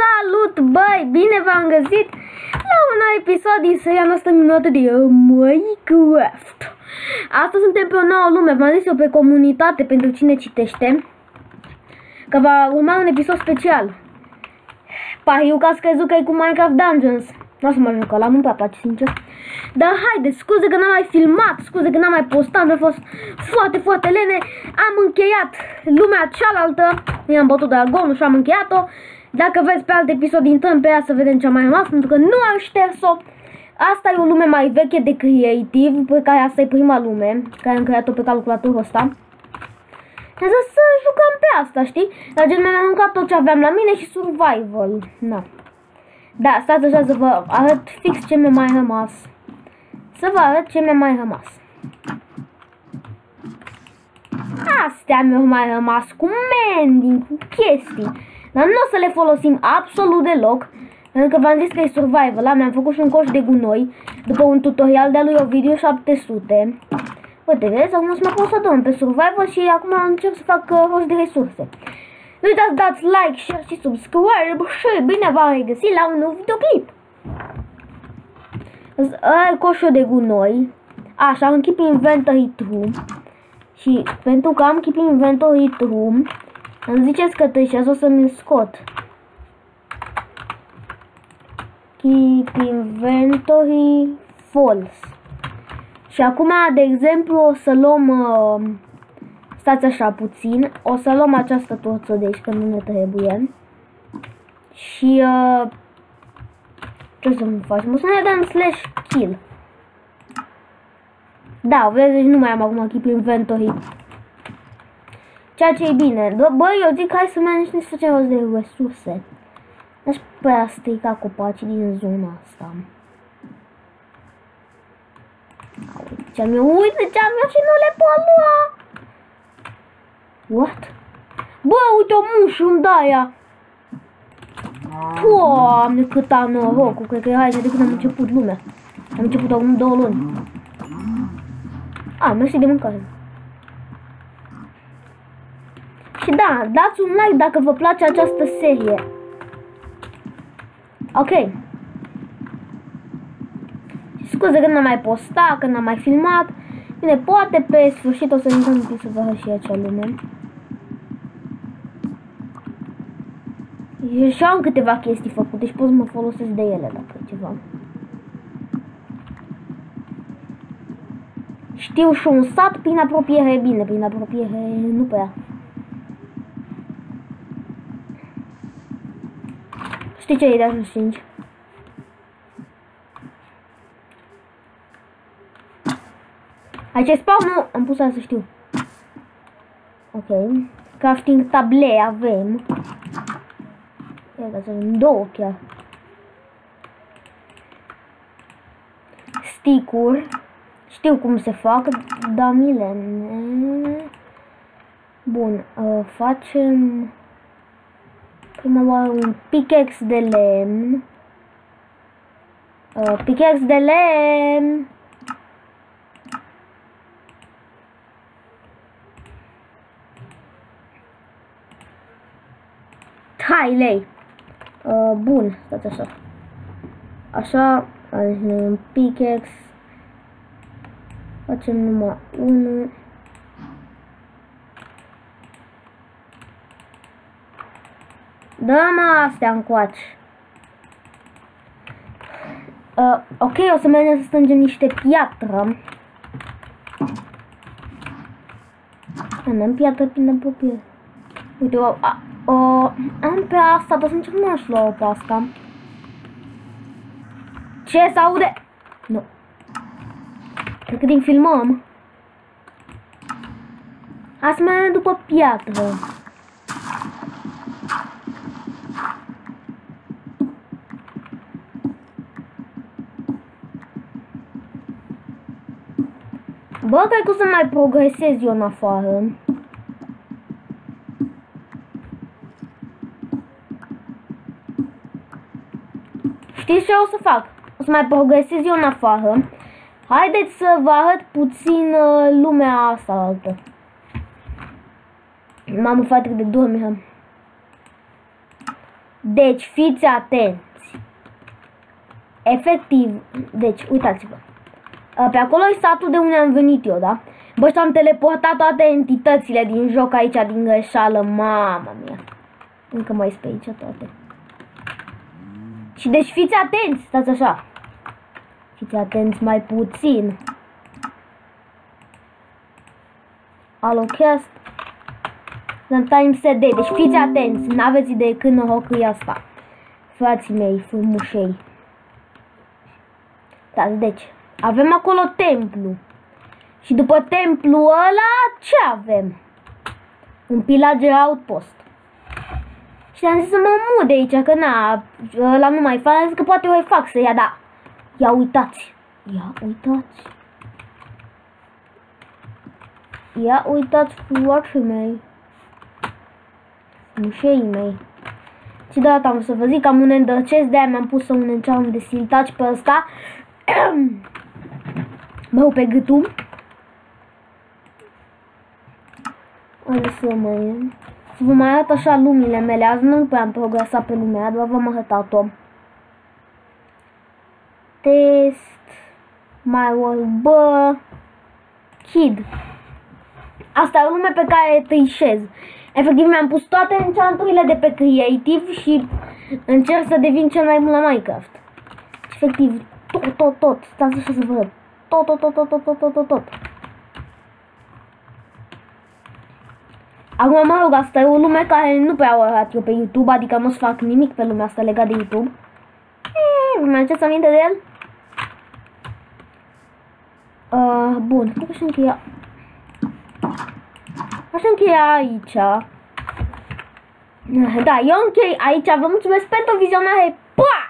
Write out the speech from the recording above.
Salut, băi! Bine v-am găsit la un nou episod din seria noastră minunată de Minecraft. Astăzi suntem pe o nouă lume, v-am zis eu pe comunitate pentru cine citește. Că va urma un episod special. Pariu că ați crezut că e cu Minecraft Dungeons. Nu o să mă juc la nu prea place, sincer. Dar haide, scuze că n-am mai filmat, scuze că n-am mai postat, mi-a fost foarte, foarte lene. Am încheiat lumea cealaltă, mi-am bătut dragonul și am încheiat-o. Dacă vezi pe alt episod, intrăm pe ea să vedem ce a mai rămas, pentru că nu am șters-o. Asta e o lume mai veche de creativ, pe care asta e prima lume, care am creat-o pe calculatorul ăsta. Hai să jucăm pe asta, știi? La gen mi-am aruncat tot ce aveam la mine și survival. Na. Da, stați așa să vă arăt fix ce mi-a mai rămas. Să vă arăt ce mi-a mai rămas. Astea mi-au mai rămas cu mending, cu chestii. Dar nu o să le folosim absolut deloc. Pentru că v-am zis că e survival. Mi-am făcut și un coș de gunoi. După un tutorial de-a lui Ovidiu 700. Uite, vedeți? Acum o să mă pot să dorm pe survival și acum încerc să fac uh, rost de resurse. Nu uitați dați like, share și subscribe și bine v-am regăsit la un nou videoclip. Ăla coșul de gunoi. Așa, am keep inventory true. Și pentru că am keep inventory true, îmi ziceți că tăișează o să-mi scot. Keep inventory false. Și acum, de exemplu, o să luăm... Uh, stați așa puțin. O să luăm această torță de aici, că nu ne trebuie. Și... Uh, ce să nu facem? O să ne dăm slash kill. Da, vezi, deci nu mai am acum keep inventory. Ceea ce e bine. Băi, eu zic hai să mai niște să facem rost de resurse. N-aș prea strica copacii din zona asta. Ce-am eu, uite ce-am eu și nu le pot lua. What? Bă, uite o mușă îmi da ea. Doamne, cât am norocul, cred că e haine de când am început lumea. Am început acum două luni. A, mersi de mâncare. Și da, dați un like dacă vă place această serie. Ok. Scuze că n-am mai postat, că n-am mai filmat. Bine, poate pe sfârșit o să intrăm să vă și acea lume. Și am câteva chestii făcute și pot să mă folosesc de ele dacă ceva. Știu și un sat prin apropiere, bine, prin apropiere nu prea. Știi ce e de ajuns 5? Aici e spawn? Nu, am pus să știu. Ok. Crafting table avem. Ia să avem două chiar. Sticuri. Știu cum se fac, dar milene. Bun, uh, facem prima oară un pickaxe de lemn. Uh, pickaxe de lemn. Hai, lei. Uh, bun, stați așa. Așa, un pickaxe. Facem numai unul. Dă-mă astea încoace. Uh, ok, o să mergem să strângem niște piatră. Am piatră prin apropiere. Uite, o, a, o, am pe asta, dar să încerc nu aș lua-o pe asta. Ce se aude? Nu. Cred că din filmăm. Asta mai după piatră. Bă, cred că o să mai progresez eu în afară. Știți ce o să fac? O să mai progresez eu în afară. Haideți să vă arăt puțin uh, lumea asta altă. Mamă, frate, de dormi am. Deci fiți atenți. Efectiv, deci uitați-vă. Pe acolo e satul de unde am venit eu, da? Bă, și am teleportat toate entitățile din joc aici din greșeală, mama mia. Încă mai sunt pe aici toate. Și deci fiți atenți, stați așa. Fiți atenți mai puțin. Alocast. Time SD. Deci fiți atenți. N-aveți idee când noroc e asta. Frații mei, frumușei. Da, deci, avem acolo templu. Și după templu ăla, ce avem? Un pillager outpost. Și am zis să mă mut de aici, că na, ăla nu mai fac, am zis că poate o fac să ia, da. Ia uitați, ia uitați. Ia uitați frații mei. Mușei mei. Și de am să vă zic, am un îndărcesc, de-aia mi-am pus un înceam de siltaci pe ăsta. Mă pe gâtul. Hai să mai... Să vă mai arăt așa lumile mele. Azi nu prea am progresat pe lumea, doar v-am arătat-o. Test. My world. Bă. Kid. Asta e o lume pe care trișez. Efectiv mi-am pus toate enchanturile de pe Creative și încerc să devin cel mai bun la Minecraft. Efectiv, tot, tot, tot. Stați așa să văd. Tot, tot, tot, tot, tot, tot, tot, tot. tot. Acum mă rog, asta e o lume care nu prea o arăt eu pe YouTube, adică nu o să fac nimic pe lumea asta legat de YouTube. Eee, vă mai aduceți aminte de el? Uh, bun, cred că și încheia. Aș încheia aici. Da, eu închei aici. Vă mulțumesc pentru vizionare. Pa!